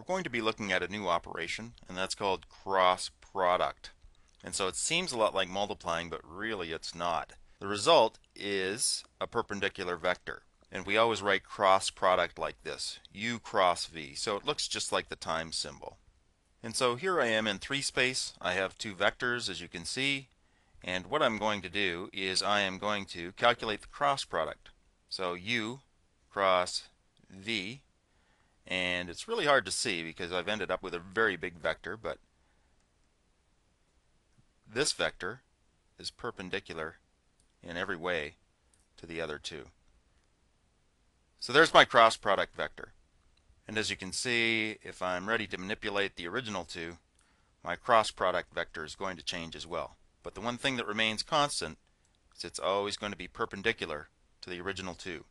we're going to be looking at a new operation and that's called cross product. And so it seems a lot like multiplying but really it's not. The result is a perpendicular vector and we always write cross product like this u cross v so it looks just like the times symbol. And so here I am in 3 space. I have two vectors as you can see and what I'm going to do is I am going to calculate the cross product. So u cross v and it's really hard to see because I've ended up with a very big vector but this vector is perpendicular in every way to the other two. So there's my cross product vector. And as you can see, if I'm ready to manipulate the original two, my cross product vector is going to change as well. But the one thing that remains constant is it's always going to be perpendicular to the original two.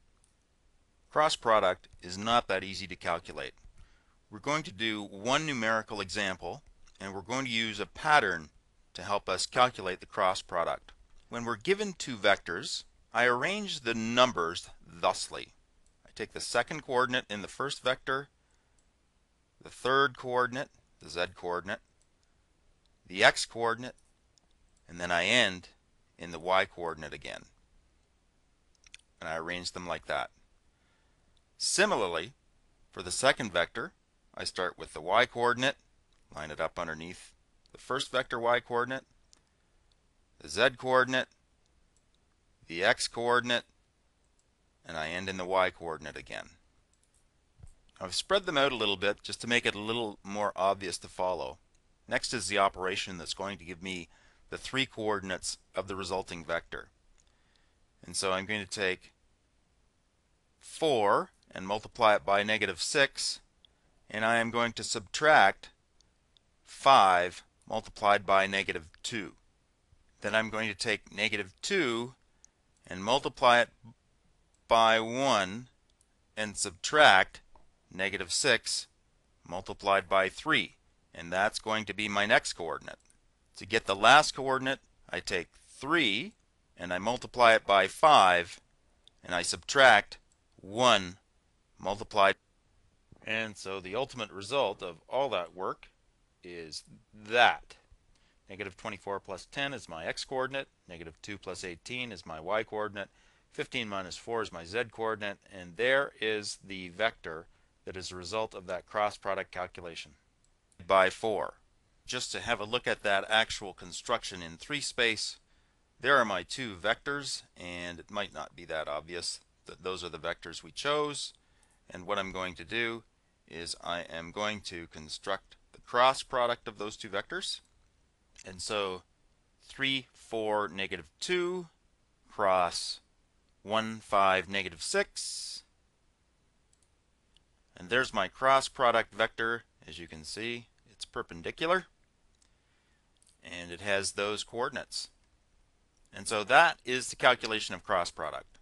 Cross product is not that easy to calculate. We're going to do one numerical example and we're going to use a pattern to help us calculate the cross product. When we're given two vectors, I arrange the numbers thusly. I take the second coordinate in the first vector, the third coordinate, the z coordinate, the x coordinate, and then I end in the y coordinate again. And I arrange them like that. Similarly, for the second vector, I start with the y-coordinate, line it up underneath the first vector y-coordinate, the z-coordinate, the x-coordinate, and I end in the y-coordinate again. I've spread them out a little bit just to make it a little more obvious to follow. Next is the operation that's going to give me the three coordinates of the resulting vector. And so I'm going to take 4 and multiply it by negative 6 and I am going to subtract 5 multiplied by negative 2. Then I'm going to take negative 2 and multiply it by 1 and subtract negative 6 multiplied by 3 and that's going to be my next coordinate. To get the last coordinate I take 3 and I multiply it by 5 and I subtract 1 multiplied. And so the ultimate result of all that work is that. Negative 24 plus 10 is my x-coordinate, negative 2 plus 18 is my y-coordinate, 15 minus 4 is my z-coordinate, and there is the vector that is a result of that cross product calculation. By 4. Just to have a look at that actual construction in 3 space, there are my two vectors, and it might not be that obvious that those are the vectors we chose. And what I'm going to do is I am going to construct the cross product of those two vectors. And so 3, 4, negative 2 cross 1, 5, negative 6. And there's my cross product vector. As you can see, it's perpendicular. And it has those coordinates. And so that is the calculation of cross product.